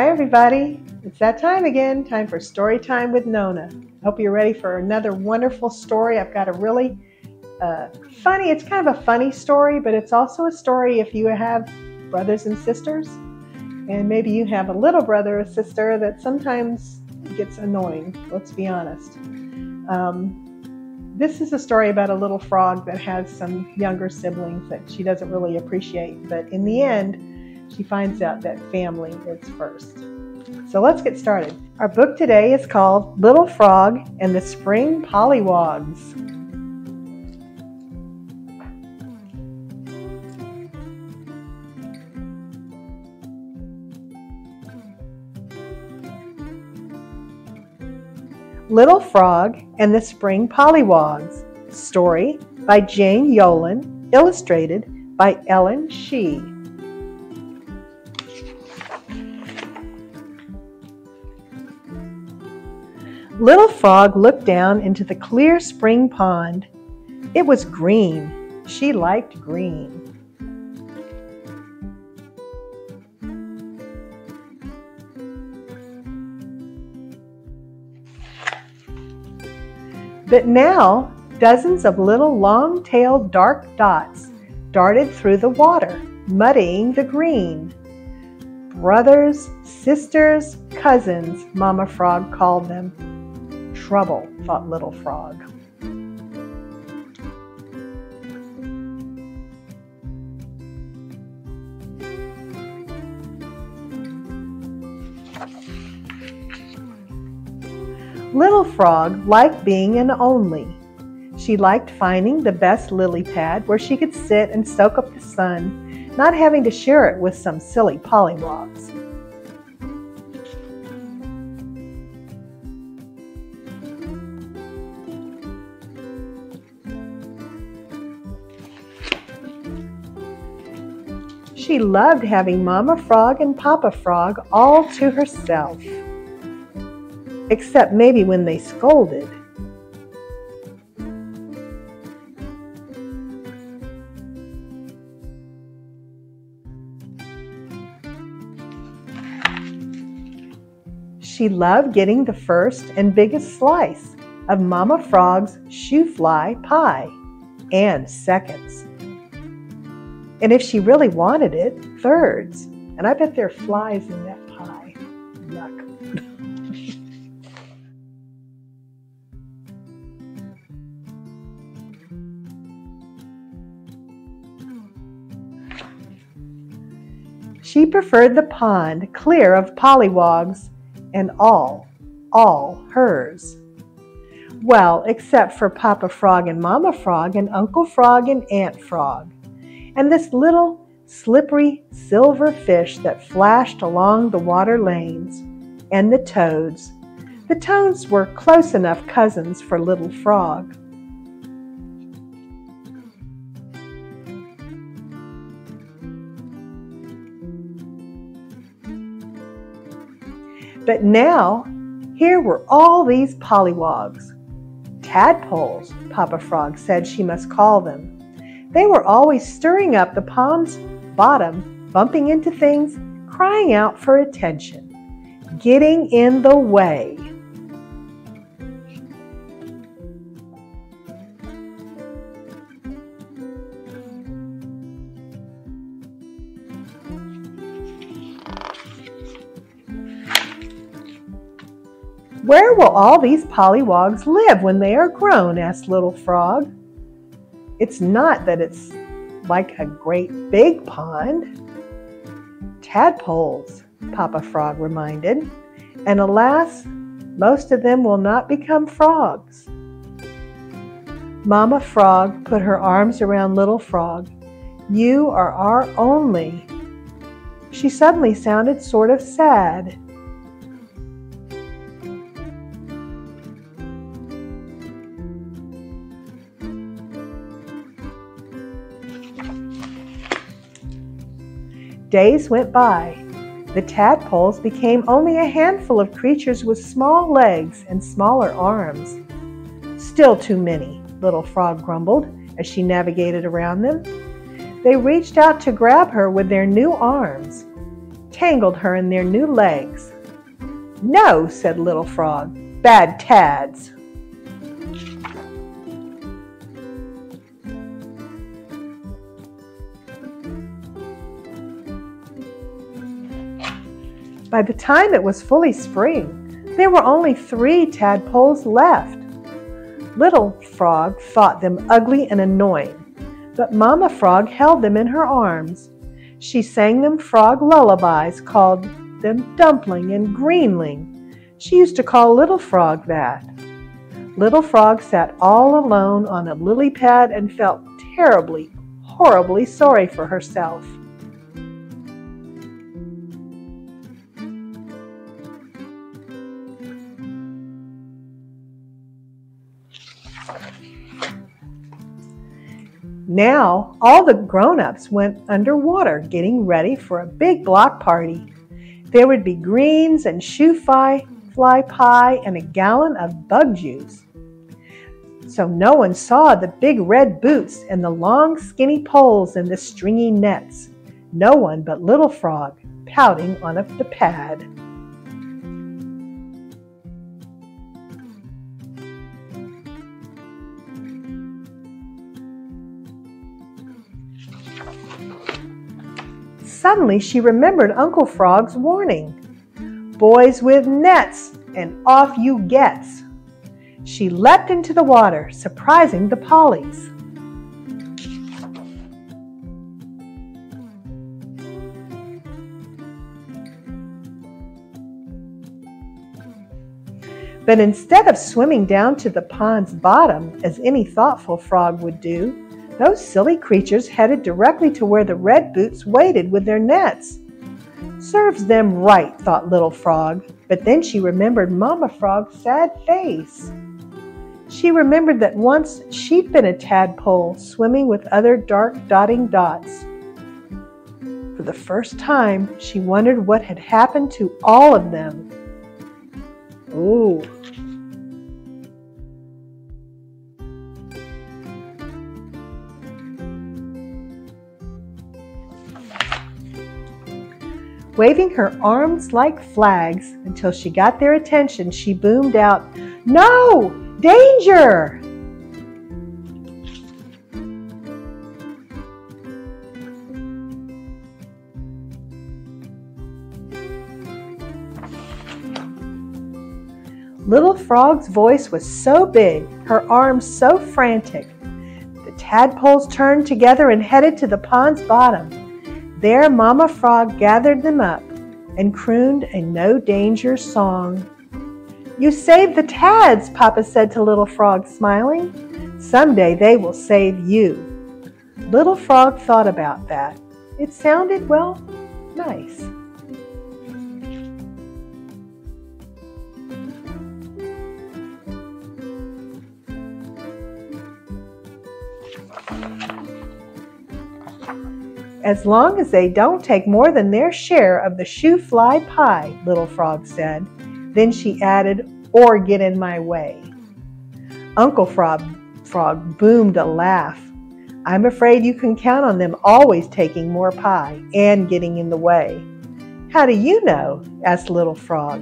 Hi, everybody. It's that time again. Time for story time with Nonna. Hope you're ready for another wonderful story. I've got a really uh, funny, it's kind of a funny story, but it's also a story if you have brothers and sisters. And maybe you have a little brother or sister that sometimes gets annoying, let's be honest. Um, this is a story about a little frog that has some younger siblings that she doesn't really appreciate. But in the end, she finds out that family is first. So let's get started. Our book today is called Little Frog and the Spring Polliwogs. Little Frog and the Spring Polliwogs. Story by Jane Yolen, illustrated by Ellen Shi. Little Frog looked down into the clear spring pond. It was green. She liked green. But now, dozens of little long tailed dark dots darted through the water, muddying the green. Brothers, sisters, cousins, Mama Frog called them. Trouble, thought Little Frog. Little Frog liked being an only. She liked finding the best lily pad where she could sit and soak up the sun, not having to share it with some silly pollywogs. She loved having Mama Frog and Papa Frog all to herself except maybe when they scolded. She loved getting the first and biggest slice of Mama Frog's shoofly pie and seconds. And if she really wanted it, thirds. And I bet there are flies in that pie. Yuck. She preferred the pond clear of pollywogs and all, all hers. Well, except for Papa Frog and Mama Frog and Uncle Frog and Aunt Frog. And this little slippery silver fish that flashed along the water lanes. And the toads. The toads were close enough cousins for Little Frog. But now, here were all these pollywogs. Tadpoles, Papa Frog said she must call them. They were always stirring up the pond's bottom, bumping into things, crying out for attention, getting in the way. Where will all these pollywogs live when they are grown? asked Little Frog. It's not that it's like a great big pond. Tadpoles, Papa Frog reminded. And alas, most of them will not become frogs. Mama Frog put her arms around Little Frog. You are our only. She suddenly sounded sort of sad. Days went by. The tadpoles became only a handful of creatures with small legs and smaller arms. Still too many, Little Frog grumbled as she navigated around them. They reached out to grab her with their new arms. tangled her in their new legs. No, said Little Frog, bad tads. By the time it was fully spring, there were only three tadpoles left. Little Frog thought them ugly and annoying, but Mama Frog held them in her arms. She sang them frog lullabies, called them Dumpling and Greenling. She used to call Little Frog that. Little Frog sat all alone on a lily pad and felt terribly, horribly sorry for herself. Now, all the grown ups went underwater getting ready for a big block party. There would be greens and shoofly, fly pie and a gallon of bug juice. So no one saw the big red boots and the long skinny poles and the stringy nets. No one but Little Frog pouting on the pad. Suddenly she remembered Uncle Frog's warning Boys with nets, and off you gets. She leapt into the water, surprising the pollies. But instead of swimming down to the pond's bottom, as any thoughtful frog would do, those silly creatures headed directly to where the red boots waited with their nets. Serves them right, thought Little Frog, but then she remembered Mamma Frog's sad face. She remembered that once she'd been a tadpole swimming with other dark dotting dots. For the first time, she wondered what had happened to all of them. Ooh. Waving her arms like flags until she got their attention, she boomed out, No! Danger! Little Frog's voice was so big, her arms so frantic. The tadpoles turned together and headed to the pond's bottom. There Mama Frog gathered them up and crooned a no danger song. You saved the Tads, Papa said to Little Frog, smiling. Someday they will save you. Little Frog thought about that. It sounded, well, nice. As long as they don't take more than their share of the shoofly pie, Little Frog said. Then she added, or get in my way. Uncle Frog, Frog boomed a laugh. I'm afraid you can count on them always taking more pie and getting in the way. How do you know? asked Little Frog.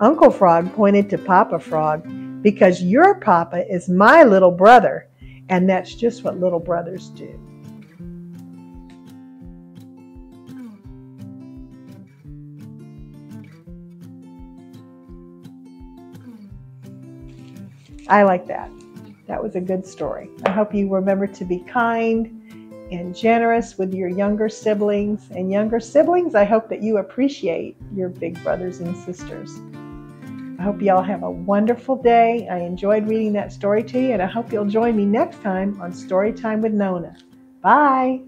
Uncle Frog pointed to Papa Frog because your papa is my little brother, and that's just what little brothers do. I like that. That was a good story. I hope you remember to be kind and generous with your younger siblings. And younger siblings, I hope that you appreciate your big brothers and sisters. I hope you all have a wonderful day. I enjoyed reading that story to you, and I hope you'll join me next time on Story Time with Nonna. Bye.